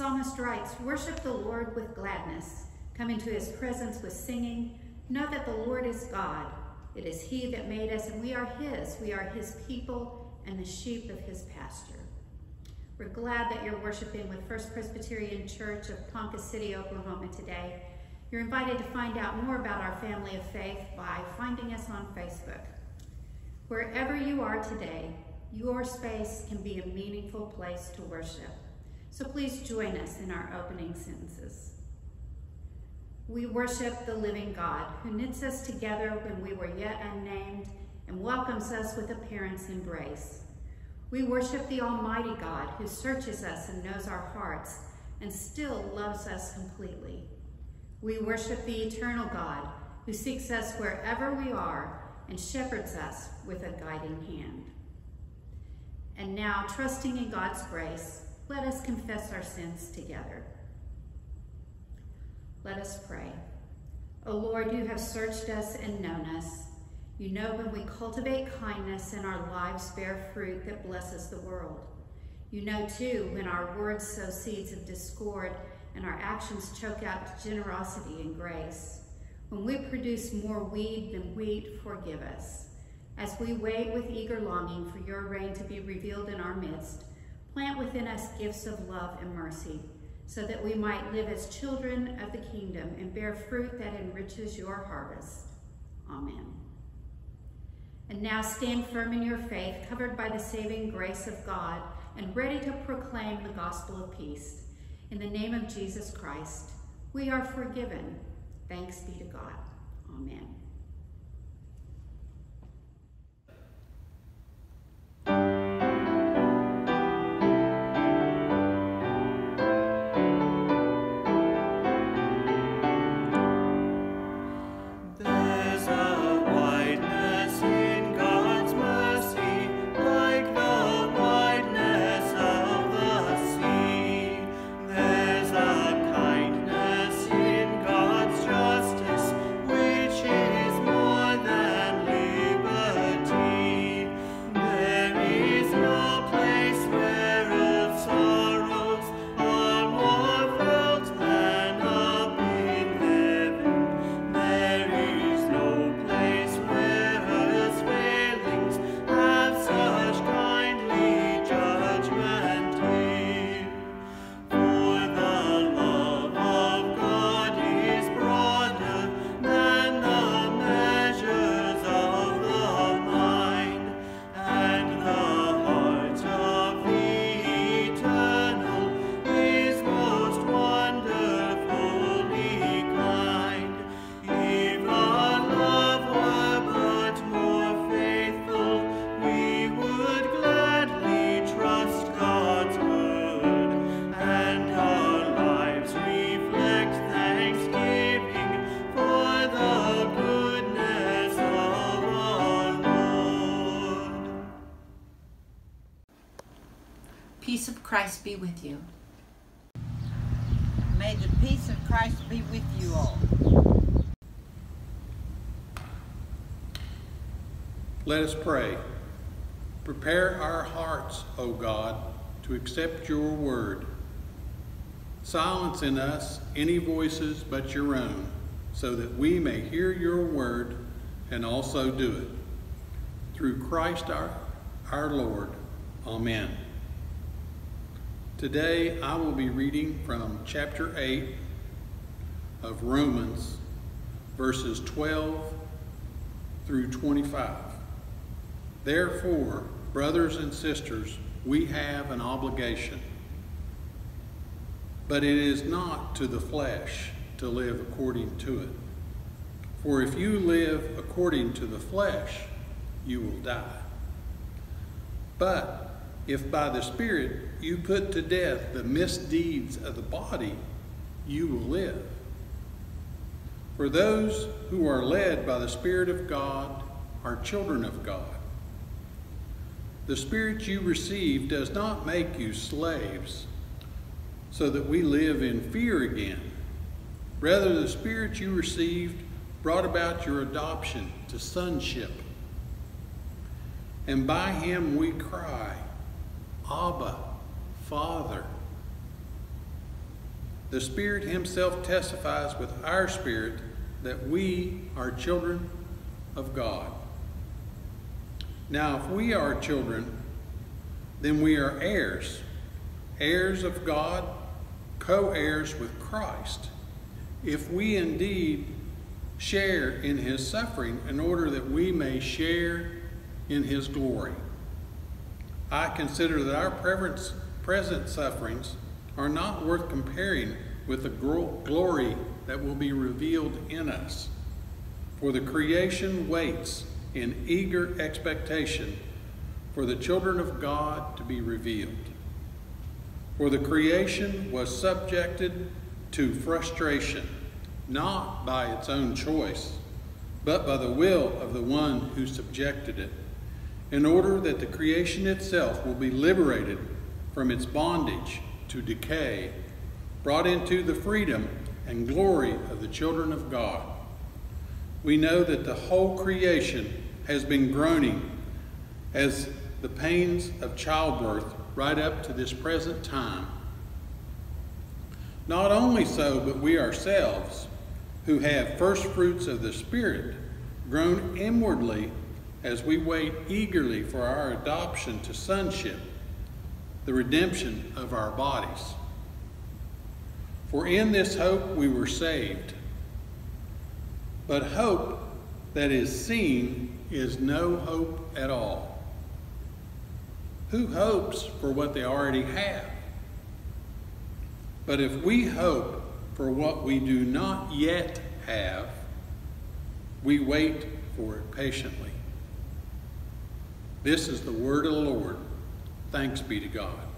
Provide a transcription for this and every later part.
Psalmist writes, Worship the Lord with gladness. Come into his presence with singing. Know that the Lord is God. It is he that made us, and we are his. We are his people and the sheep of his pasture. We're glad that you're worshiping with First Presbyterian Church of Ponca City, Oklahoma today. You're invited to find out more about our family of faith by finding us on Facebook. Wherever you are today, your space can be a meaningful place to worship. So please join us in our opening sentences. We worship the living God who knits us together when we were yet unnamed and welcomes us with a parent's embrace. We worship the Almighty God who searches us and knows our hearts and still loves us completely. We worship the eternal God who seeks us wherever we are and shepherds us with a guiding hand. And now, trusting in God's grace, let us confess our sins together. Let us pray. O Lord, you have searched us and known us. You know when we cultivate kindness and our lives bear fruit that blesses the world. You know too when our words sow seeds of discord and our actions choke out generosity and grace. When we produce more weed than wheat, forgive us. As we wait with eager longing for your reign to be revealed in our midst, plant within us gifts of love and mercy, so that we might live as children of the kingdom and bear fruit that enriches your harvest. Amen. And now stand firm in your faith, covered by the saving grace of God, and ready to proclaim the gospel of peace. In the name of Jesus Christ, we are forgiven. Thanks be to God. Amen. Christ be with you. May the peace of Christ be with you all. Let us pray. Prepare our hearts, O God, to accept your word. Silence in us any voices but your own, so that we may hear your word and also do it. Through Christ our, our Lord. Amen. Today I will be reading from chapter 8 of Romans, verses 12 through 25. Therefore, brothers and sisters, we have an obligation. But it is not to the flesh to live according to it. For if you live according to the flesh, you will die. But if by the Spirit you put to death the misdeeds of the body, you will live. For those who are led by the Spirit of God are children of God. The Spirit you receive does not make you slaves, so that we live in fear again. Rather, the Spirit you received brought about your adoption to sonship. And by him we cry, Abba, Father. the Spirit Himself testifies with our spirit that we are children of God. Now, if we are children, then we are heirs, heirs of God, co heirs with Christ, if we indeed share in his suffering in order that we may share in his glory. I consider that our present sufferings are not worth comparing with the glory that will be revealed in us. For the creation waits in eager expectation for the children of God to be revealed. For the creation was subjected to frustration, not by its own choice, but by the will of the one who subjected it, in order that the creation itself will be liberated from its bondage to decay, brought into the freedom and glory of the children of God. We know that the whole creation has been groaning as the pains of childbirth right up to this present time. Not only so, but we ourselves, who have first fruits of the Spirit, groan inwardly as we wait eagerly for our adoption to sonship, the redemption of our bodies. For in this hope we were saved. But hope that is seen is no hope at all. Who hopes for what they already have? But if we hope for what we do not yet have, we wait for it patiently. This is the word of the Lord. Thanks be to God.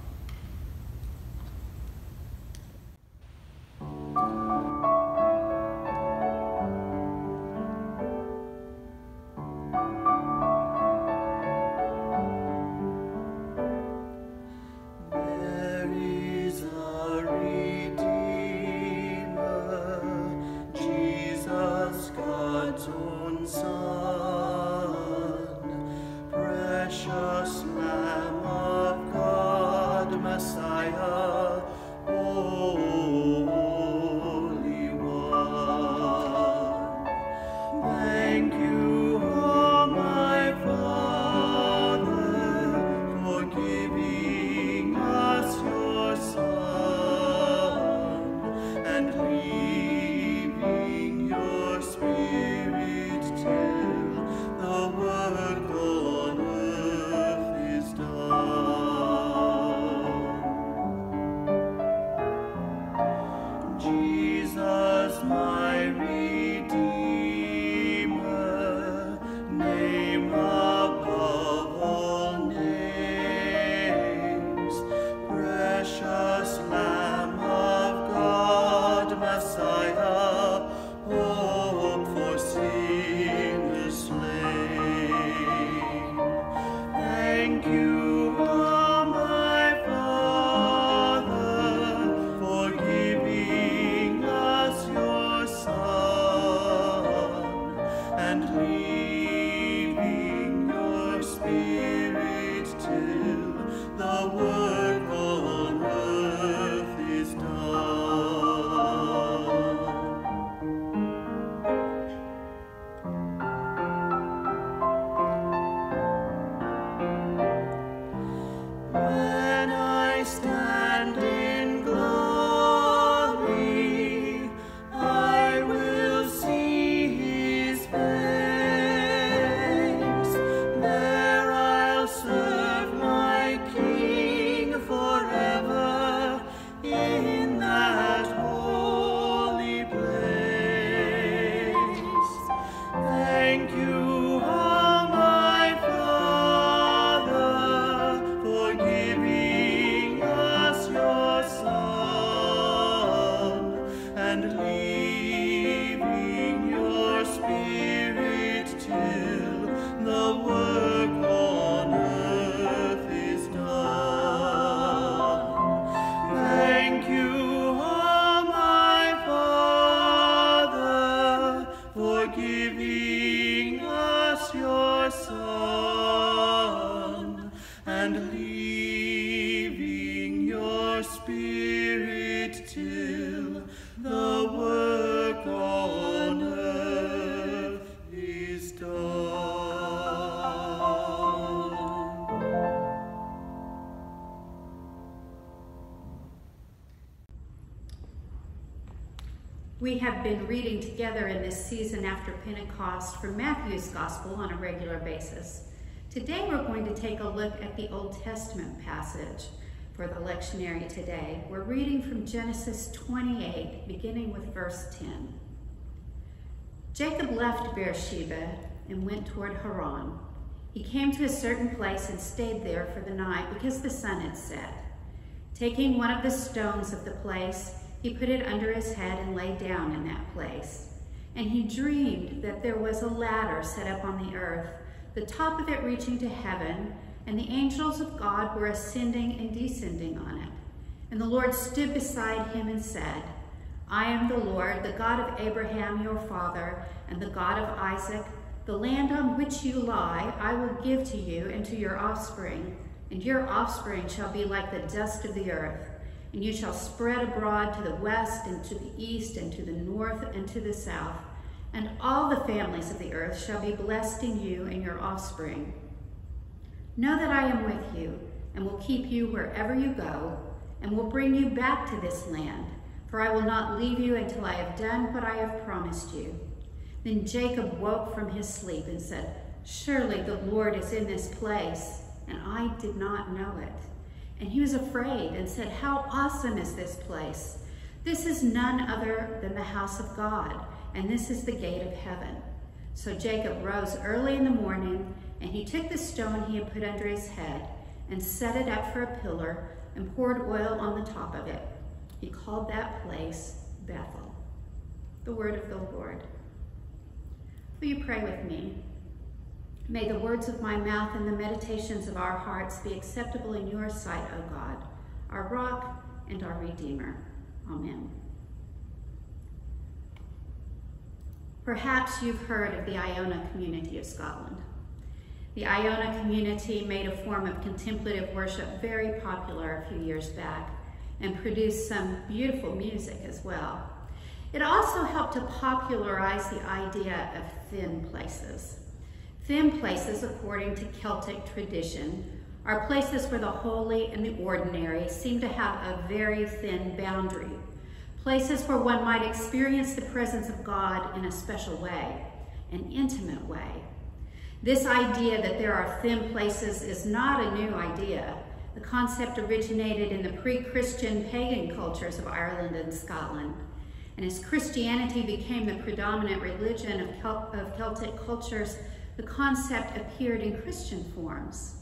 We have been reading together in this season after Pentecost from Matthew's Gospel on a regular basis. Today we're going to take a look at the Old Testament passage for the lectionary today. We're reading from Genesis 28, beginning with verse 10. Jacob left Beersheba and went toward Haran. He came to a certain place and stayed there for the night because the sun had set. Taking one of the stones of the place, he put it under his head and lay down in that place. And he dreamed that there was a ladder set up on the earth, the top of it reaching to heaven, and the angels of God were ascending and descending on it. And the Lord stood beside him and said, I am the Lord, the God of Abraham your father, and the God of Isaac. The land on which you lie I will give to you and to your offspring, and your offspring shall be like the dust of the earth. And you shall spread abroad to the west and to the east and to the north and to the south. And all the families of the earth shall be blessed in you and your offspring. Know that I am with you and will keep you wherever you go and will bring you back to this land, for I will not leave you until I have done what I have promised you. Then Jacob woke from his sleep and said, Surely the Lord is in this place, and I did not know it. And he was afraid and said, How awesome is this place! This is none other than the house of God, and this is the gate of heaven. So Jacob rose early in the morning, and he took the stone he had put under his head, and set it up for a pillar, and poured oil on the top of it. He called that place Bethel. The word of the Lord. Will you pray with me? May the words of my mouth and the meditations of our hearts be acceptable in your sight, O God, our rock and our redeemer. Amen. Perhaps you've heard of the Iona community of Scotland. The Iona community made a form of contemplative worship very popular a few years back and produced some beautiful music as well. It also helped to popularize the idea of thin places. Thin places, according to Celtic tradition, are places where the holy and the ordinary seem to have a very thin boundary. Places where one might experience the presence of God in a special way, an intimate way. This idea that there are thin places is not a new idea. The concept originated in the pre-Christian pagan cultures of Ireland and Scotland. And as Christianity became the predominant religion of, Cel of Celtic cultures, the concept appeared in Christian forms.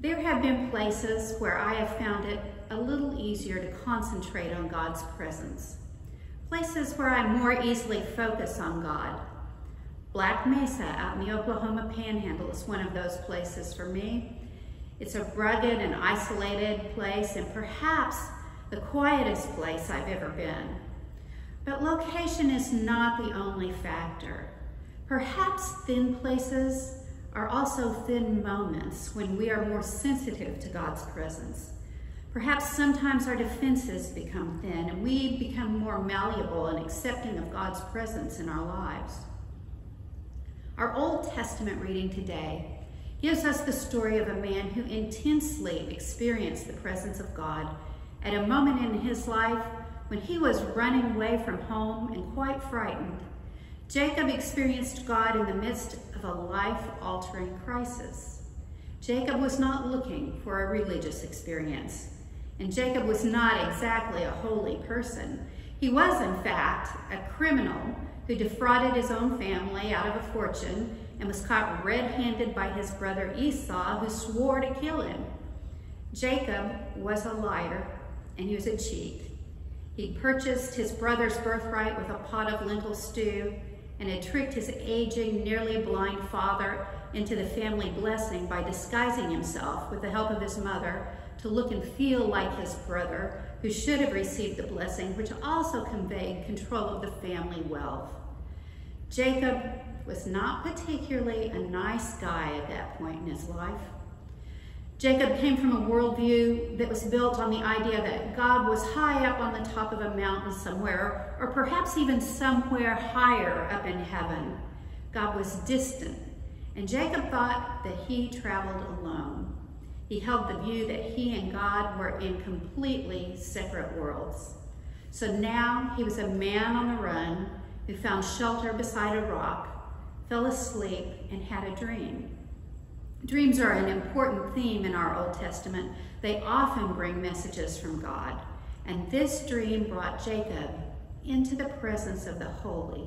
There have been places where I have found it a little easier to concentrate on God's presence. Places where I more easily focus on God. Black Mesa out in the Oklahoma Panhandle is one of those places for me. It's a rugged and isolated place and perhaps the quietest place I've ever been. But location is not the only factor. Perhaps thin places are also thin moments when we are more sensitive to God's presence. Perhaps sometimes our defenses become thin and we become more malleable and accepting of God's presence in our lives. Our Old Testament reading today gives us the story of a man who intensely experienced the presence of God at a moment in his life when he was running away from home and quite frightened, Jacob experienced God in the midst of a life-altering crisis. Jacob was not looking for a religious experience, and Jacob was not exactly a holy person. He was, in fact, a criminal who defrauded his own family out of a fortune and was caught red-handed by his brother Esau, who swore to kill him. Jacob was a liar, and he was a cheat. He purchased his brother's birthright with a pot of lentil stew and had tricked his aging, nearly blind father into the family blessing by disguising himself with the help of his mother to look and feel like his brother, who should have received the blessing, which also conveyed control of the family wealth. Jacob was not particularly a nice guy at that point in his life. Jacob came from a worldview that was built on the idea that God was high up on the top of a mountain somewhere, or perhaps even somewhere higher up in heaven. God was distant, and Jacob thought that he traveled alone. He held the view that he and God were in completely separate worlds. So now he was a man on the run who found shelter beside a rock, fell asleep, and had a dream. Dreams are an important theme in our Old Testament. They often bring messages from God. And this dream brought Jacob into the presence of the Holy.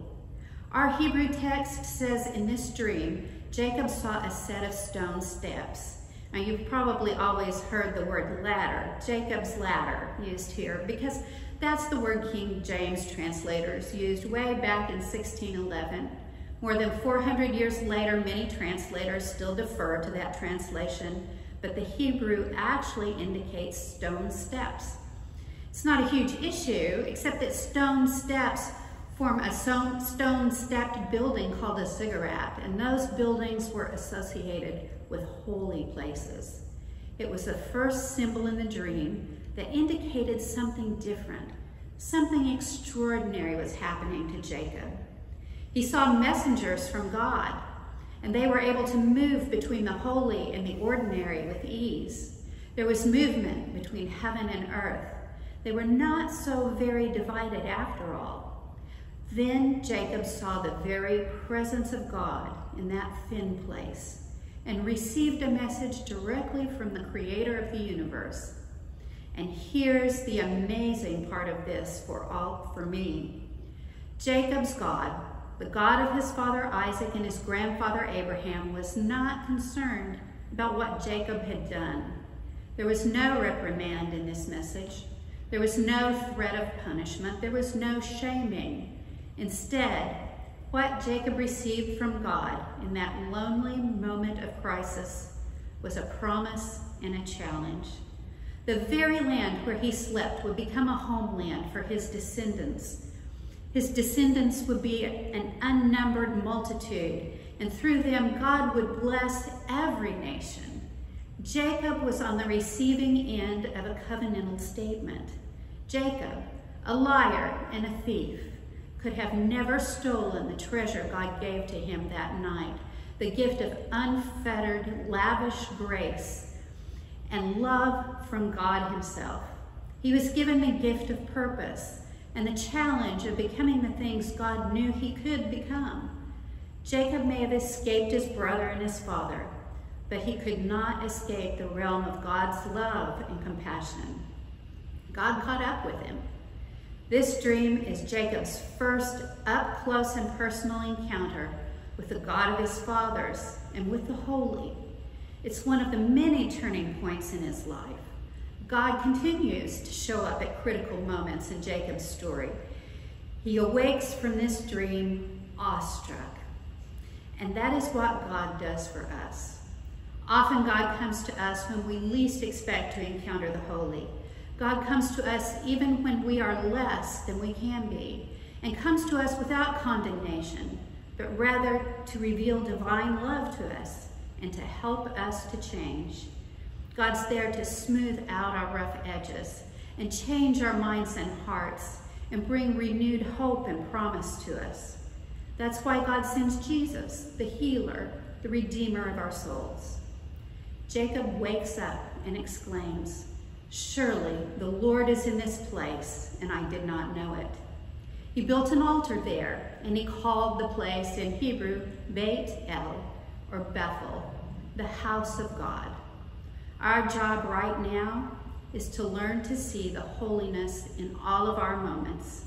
Our Hebrew text says in this dream, Jacob saw a set of stone steps. Now you've probably always heard the word ladder, Jacob's ladder used here, because that's the word King James translators used way back in 1611. More than 400 years later, many translators still defer to that translation, but the Hebrew actually indicates stone steps. It's not a huge issue, except that stone steps form a stone stepped building called a ziggurat, and those buildings were associated with holy places. It was the first symbol in the dream that indicated something different. Something extraordinary was happening to Jacob. He saw messengers from God, and they were able to move between the holy and the ordinary with ease. There was movement between heaven and earth. They were not so very divided after all. Then Jacob saw the very presence of God in that thin place and received a message directly from the creator of the universe. And here's the amazing part of this for all for me. Jacob's God the God of his father Isaac and his grandfather Abraham was not concerned about what Jacob had done. There was no reprimand in this message. There was no threat of punishment. There was no shaming. Instead, what Jacob received from God in that lonely moment of crisis was a promise and a challenge. The very land where he slept would become a homeland for his descendants his descendants would be an unnumbered multitude, and through them God would bless every nation. Jacob was on the receiving end of a covenantal statement. Jacob, a liar and a thief, could have never stolen the treasure God gave to him that night, the gift of unfettered, lavish grace and love from God himself. He was given the gift of purpose, and the challenge of becoming the things God knew he could become. Jacob may have escaped his brother and his father, but he could not escape the realm of God's love and compassion. God caught up with him. This dream is Jacob's first up close and personal encounter with the God of his fathers and with the Holy. It's one of the many turning points in his life. God continues to show up at critical moments in Jacob's story. He awakes from this dream awestruck. And that is what God does for us. Often God comes to us when we least expect to encounter the holy. God comes to us even when we are less than we can be, and comes to us without condemnation, but rather to reveal divine love to us and to help us to change. God's there to smooth out our rough edges and change our minds and hearts and bring renewed hope and promise to us. That's why God sends Jesus, the healer, the redeemer of our souls. Jacob wakes up and exclaims, Surely the Lord is in this place, and I did not know it. He built an altar there, and he called the place in Hebrew Beit El, or Bethel, the house of God. Our job right now is to learn to see the holiness in all of our moments,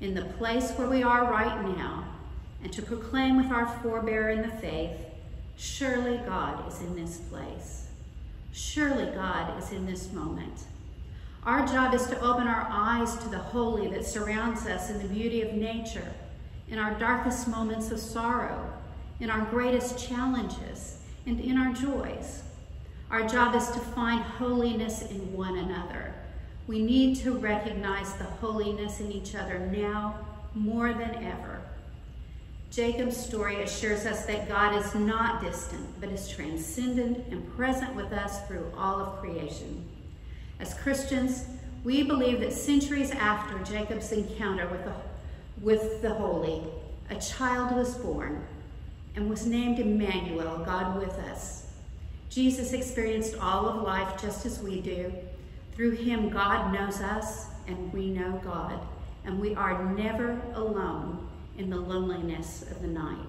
in the place where we are right now, and to proclaim with our forebear in the faith, surely God is in this place. Surely God is in this moment. Our job is to open our eyes to the holy that surrounds us in the beauty of nature, in our darkest moments of sorrow, in our greatest challenges, and in our joys. Our job is to find holiness in one another. We need to recognize the holiness in each other now more than ever. Jacob's story assures us that God is not distant, but is transcendent and present with us through all of creation. As Christians, we believe that centuries after Jacob's encounter with the, with the Holy, a child was born and was named Emmanuel, God with us. Jesus experienced all of life just as we do. Through him, God knows us and we know God. and we are never alone in the loneliness of the night.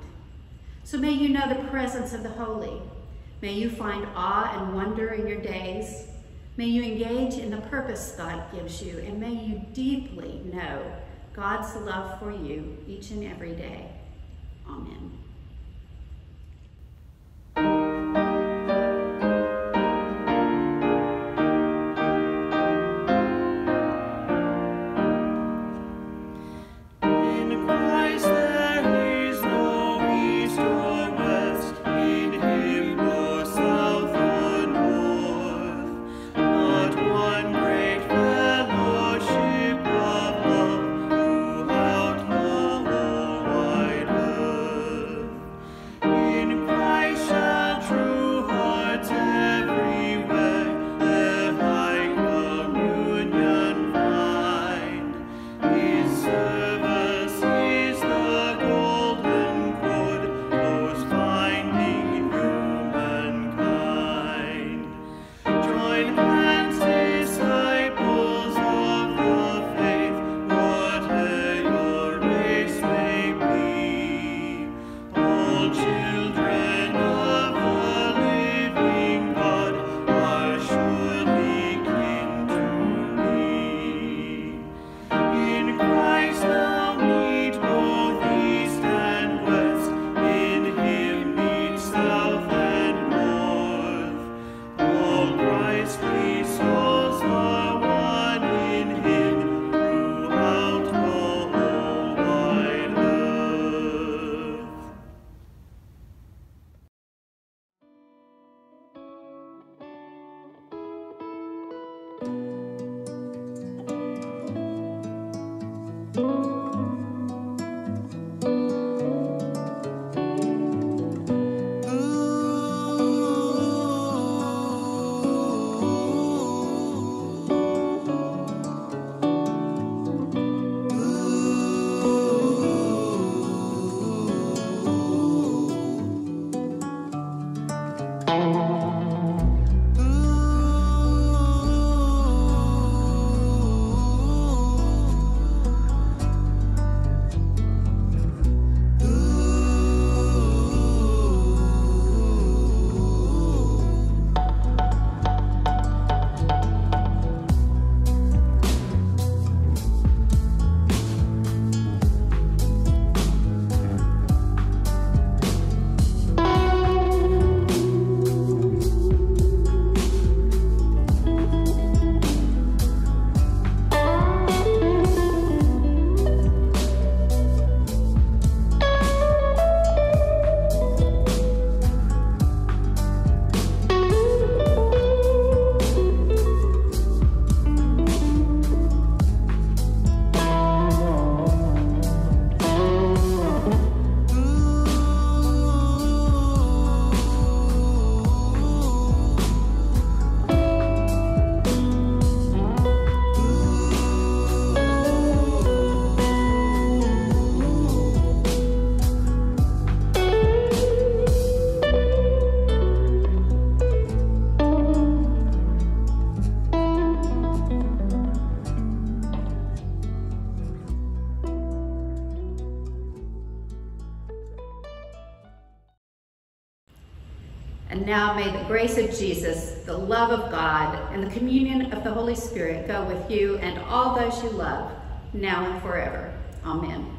So may you know the presence of the holy. May you find awe and wonder in your days. May you engage in the purpose God gives you, and may you deeply know God's love for you each and every day. Amen. May the grace of Jesus, the love of God, and the communion of the Holy Spirit go with you and all those you love, now and forever. Amen.